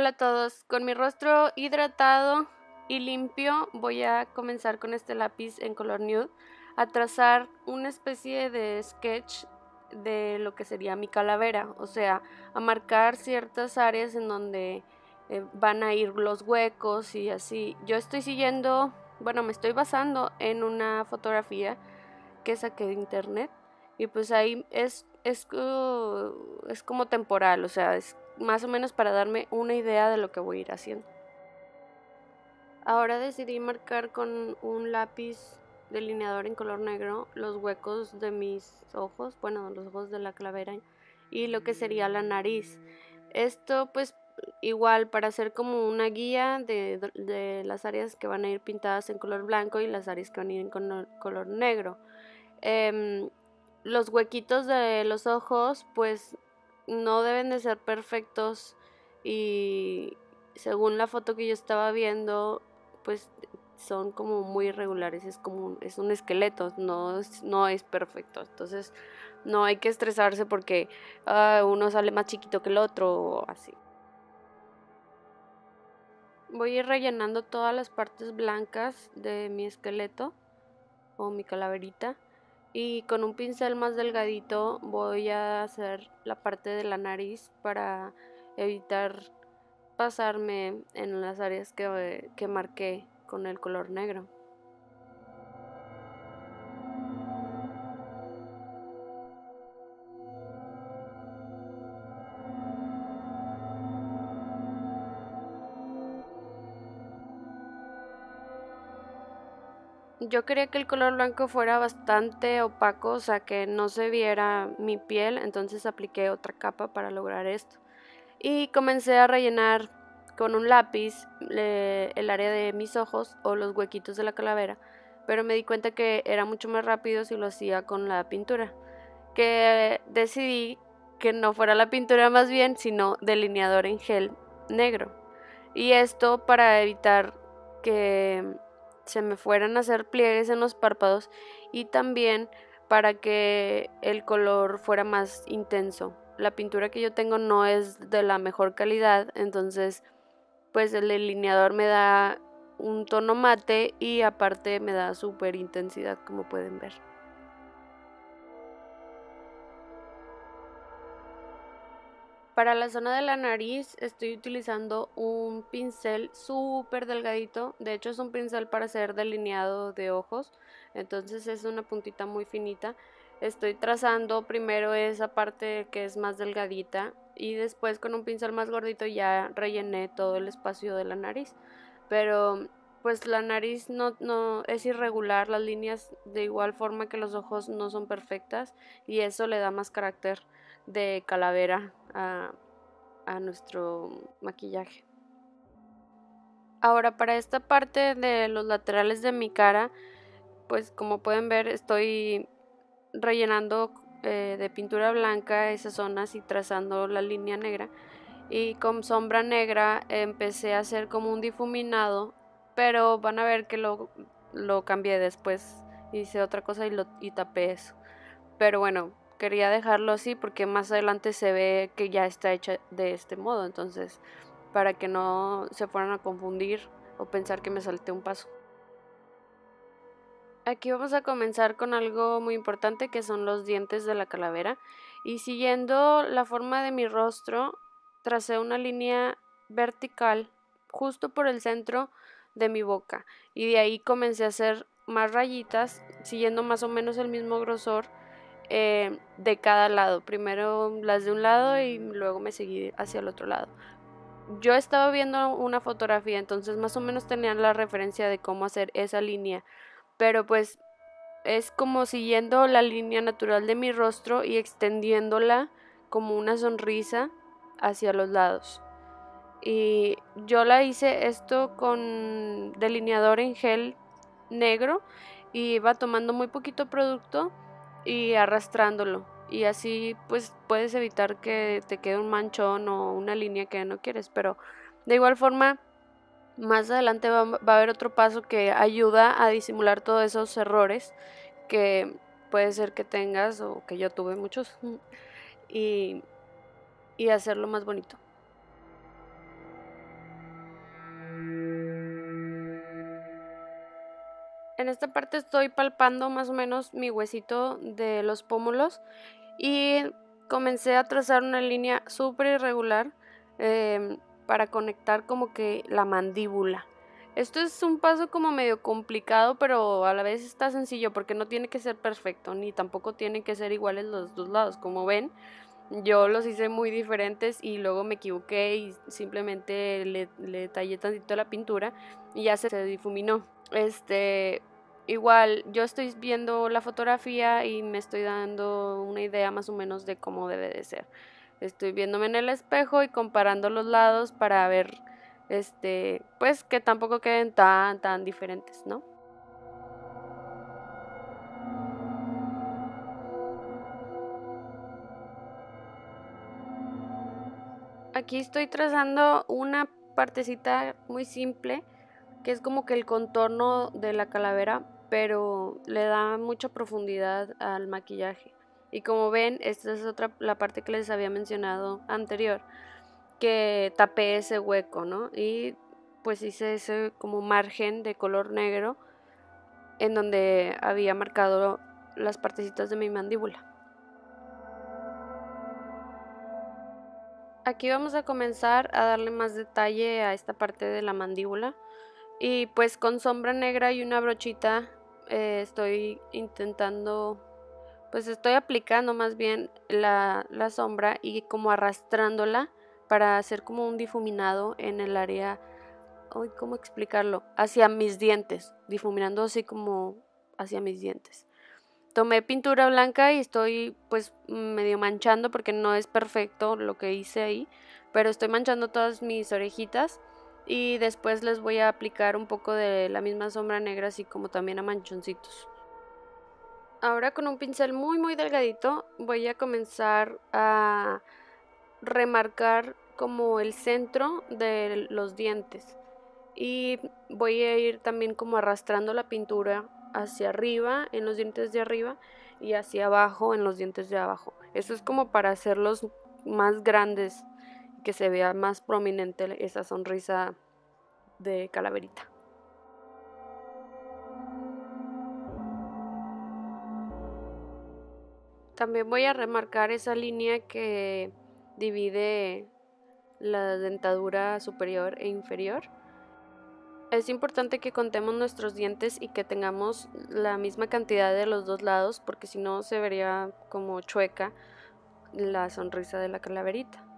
Hola a todos, con mi rostro hidratado y limpio voy a comenzar con este lápiz en color nude a trazar una especie de sketch de lo que sería mi calavera, o sea, a marcar ciertas áreas en donde eh, van a ir los huecos y así. Yo estoy siguiendo, bueno, me estoy basando en una fotografía que saqué de internet y pues ahí es, es, es como temporal, o sea, es más o menos para darme una idea de lo que voy a ir haciendo. Ahora decidí marcar con un lápiz delineador en color negro los huecos de mis ojos, bueno, los ojos de la calavera y lo que sería la nariz. Esto pues igual para hacer como una guía de, las áreas que van a ir pintadas en color blanco y las áreas que van a ir en color, negro. Em, los huequitos de los ojos pues no deben de ser perfectos y según la foto que yo estaba viendo, pues son como muy irregulares, es como es un esqueleto, no es, no es perfecto. Entonces no hay que estresarse porque ah, uno sale más chiquito que el otro o así. Voy a ir rellenando todas las partes blancas de mi esqueleto o mi calaverita y con un pincel más delgadito voy a hacer la parte de la nariz para evitar pasarme en las áreas que, que marqué con el color negro. Yo quería que el color blanco fuera bastante opaco, o sea, que no se viera mi piel, entonces apliqué otra capa para lograr esto. Y comencé a rellenar con un lápiz el área de mis ojos o los huequitos de la calavera, pero me di cuenta que era mucho más rápido si lo hacía con la pintura, que decidí que no fuera la pintura más bien, sino delineador en gel negro. Y esto para evitar que se me fueran a hacer pliegues en los párpados y también para que el color fuera más intenso. La pintura que yo tengo no es de la mejor calidad, entonces pues el delineador me da un tono mate y aparte me da súper intensidad como pueden ver. Para la zona de la nariz estoy utilizando un pincel súper delgadito. De hecho es un pincel para hacer delineado de ojos. Entonces es una puntita muy finita. Estoy trazando primero esa parte que es más delgadita y después con un pincel más gordito ya rellené todo el espacio de la nariz. Pero pues la nariz no, no es irregular, las líneas de igual forma que los ojos no son perfectas y eso le da más carácter de calavera a, nuestro maquillaje. Ahora para esta parte de los laterales de mi cara, pues como pueden ver estoy rellenando eh, de pintura blanca esas zonas y trazando la línea negra. Y con sombra negra empecé a hacer como un difuminado, pero van a ver que lo, lo cambié después. Hice otra cosa y, lo, y tapé eso. Pero bueno, quería dejarlo así porque más adelante se ve que ya está hecha de este modo, entonces para que no se fueran a confundir o pensar que me salté un paso. Aquí vamos a comenzar con algo muy importante que son los dientes de la calavera y siguiendo la forma de mi rostro tracé una línea vertical justo por el centro de mi boca y de ahí comencé a hacer más rayitas siguiendo más o menos el mismo grosor eh, de cada lado. Primero las de un lado y luego me seguí hacia el otro lado. Yo estaba viendo una fotografía, entonces más o menos tenían la referencia de cómo hacer esa línea. Pero pues es como siguiendo la línea natural de mi rostro y extendiéndola como una sonrisa hacia los lados. Y yo la hice esto con delineador en gel negro y iba tomando muy poquito producto y arrastrándolo. Y así pues puedes evitar que te quede un manchón o una línea que no quieres. Pero de igual forma, más adelante va, a haber otro paso que ayuda a disimular todos esos errores que puede ser que tengas o que yo tuve muchos. Y, y hacerlo más bonito. En esta parte estoy palpando más o menos mi huesito de los pómulos y comencé a trazar una línea súper irregular em, para conectar como que la mandíbula. Esto es un paso como medio complicado, pero a la vez está sencillo porque no tiene que ser perfecto, ni tampoco tienen que ser iguales los dos lados. Como ven, yo los hice muy diferentes y luego me equivoqué y simplemente le, le tallé tantito la pintura y ya se difuminó. Este, igual yo estoy viendo la fotografía y me estoy dando una idea más o menos de cómo debe de ser. Estoy viéndome en el espejo y comparando los lados para ver este, pues que tampoco queden tan tan diferentes, ¿no? Aquí estoy trazando una partecita muy simple que es como que el contorno de la calavera, pero le da mucha profundidad al maquillaje. Y como ven, esta es otra la parte que les había mencionado anterior, que tapé ese hueco, ¿no? Y pues hice ese como margen de color negro en donde había marcado las partecitas de mi mandíbula. Aquí vamos a comenzar a darle más detalle a esta parte de la mandíbula y pues con sombra negra y una brochita eh, estoy intentando pues estoy aplicando más bien la, la sombra y como arrastrándola para hacer como un difuminado en el área, ¿cómo explicarlo? Hacia mis dientes, difuminando así como hacia mis dientes tomé pintura blanca y estoy pues medio manchando porque no es perfecto lo que hice ahí, pero estoy manchando todas mis orejitas y después les voy a aplicar un poco de la misma sombra negra así como también a manchoncitos. Ahora con un pincel muy muy delgadito voy a comenzar a remarcar como el centro de los dientes y voy a ir también como arrastrando la pintura hacia arriba en los dientes de arriba y hacia abajo en los dientes de abajo. Eso es como para hacerlos más grandes que se vea más prominente esa sonrisa de calaverita. También voy a remarcar esa línea que divide la dentadura superior e inferior es importante que contemos nuestros dientes y que tengamos la misma cantidad de los dos lados porque si no se vería como chueca la sonrisa de la calaverita.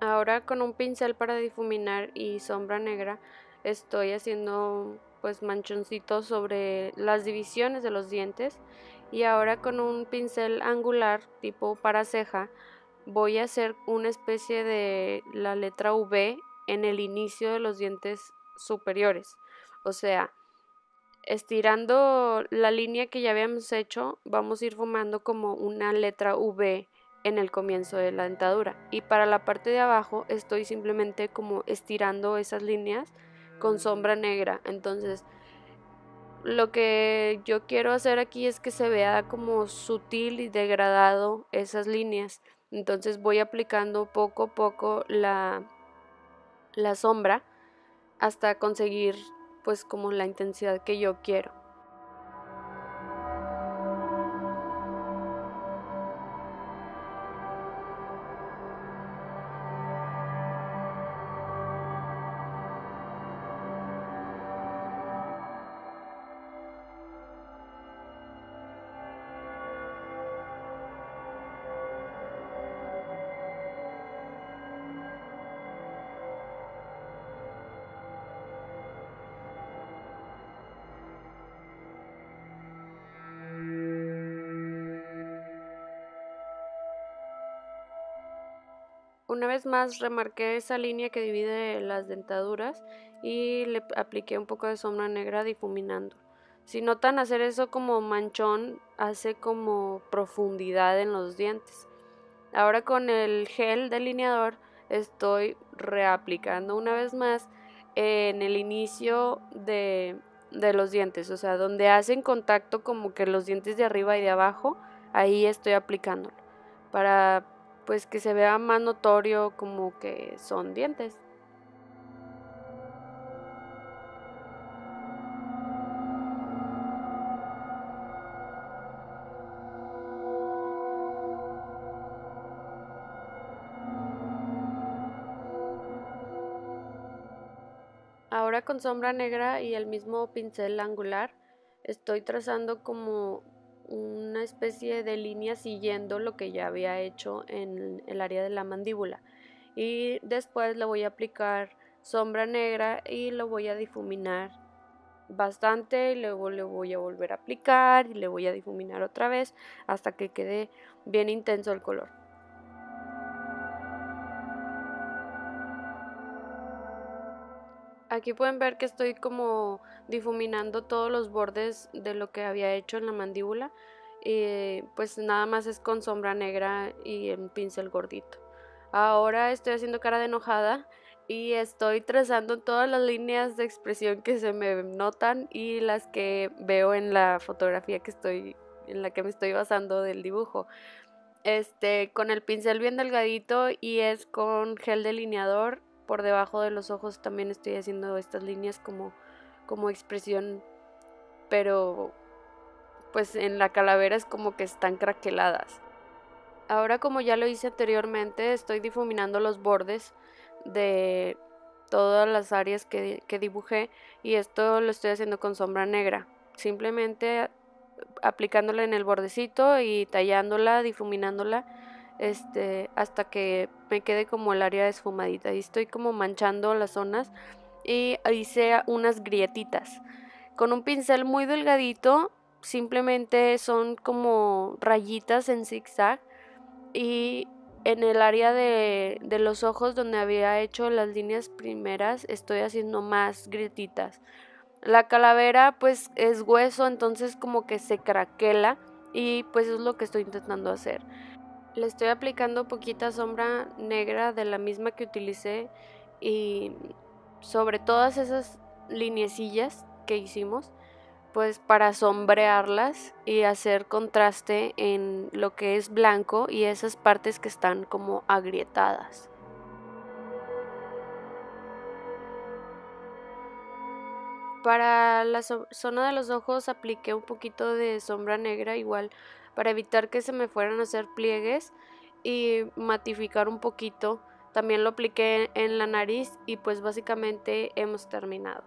Ahora con un pincel para difuminar y sombra negra estoy haciendo pues manchoncitos sobre las divisiones de los dientes y ahora con un pincel angular tipo para ceja voy a hacer una especie de la letra V en el inicio de los dientes superiores. O sea, estirando la línea que ya habíamos hecho, vamos a ir formando como una letra V en el comienzo de la dentadura. Y para la parte de abajo estoy simplemente como estirando esas líneas con sombra negra. Entonces, lo que yo quiero hacer aquí es que se vea como sutil y degradado esas líneas. Entonces voy aplicando poco a poco la, la sombra hasta conseguir pues como la intensidad que yo quiero. Una vez más remarqué esa línea que divide las dentaduras y le apliqué un poco de sombra negra difuminando. Si notan hacer eso como manchón, hace como profundidad en los dientes. Ahora con el gel delineador estoy reaplicando una vez más en el inicio de, de los dientes, o sea, donde hacen contacto como que los dientes de arriba y de abajo, ahí estoy aplicándolo para pues que se vea más notorio como que son dientes. Ahora con sombra negra y el mismo pincel angular estoy trazando como una especie de línea siguiendo lo que ya había hecho en el área de la mandíbula y después le voy a aplicar sombra negra y lo voy a difuminar bastante y luego le voy a volver a aplicar y le voy a difuminar otra vez hasta que quede bien intenso el color. Aquí pueden ver que estoy como difuminando todos los bordes de lo que había hecho en la mandíbula y pues nada más es con sombra negra y un pincel gordito. Ahora estoy haciendo cara de enojada y estoy trazando todas las líneas de expresión que se me notan y las que veo en la fotografía que estoy en la que me estoy basando del dibujo. Este, con el pincel bien delgadito y es con gel delineador por debajo de los ojos también estoy haciendo estas líneas como como expresión pero pues en la calavera es como que están craqueladas. Ahora como ya lo hice anteriormente estoy difuminando los bordes de todas las áreas que, dibujé y esto lo estoy haciendo con sombra negra. Simplemente aplicándola en el bordecito y tallándola, difuminándola este, hasta que me quede como el área esfumadita y estoy como manchando las zonas y hice unas grietitas con un pincel muy delgadito simplemente son como rayitas en zigzag y en el área de, los ojos donde había hecho las líneas primeras estoy haciendo más grietitas. La calavera pues es hueso, entonces como que se craquela y pues es lo que estoy intentando hacer. Le estoy aplicando poquita sombra negra de la misma que utilicé y sobre todas esas linecillas que hicimos pues para sombrearlas y hacer contraste en lo que es blanco y esas partes que están como agrietadas. Para la zona de los ojos apliqué un poquito de sombra negra igual para evitar que se me fueran a hacer pliegues y matificar un poquito. También lo apliqué en la nariz y pues básicamente hemos terminado.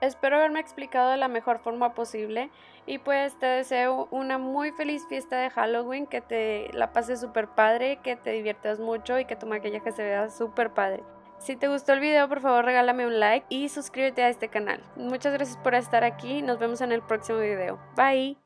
Espero haberme explicado de la mejor forma posible y pues te deseo una muy feliz fiesta de Halloween, que te la pases súper padre, que te diviertas mucho y que tu maquillaje se vea súper padre. Si te gustó el video, por favor regálame un like y suscríbete a este canal. Muchas gracias por estar aquí, nos vemos en el próximo video. Bye.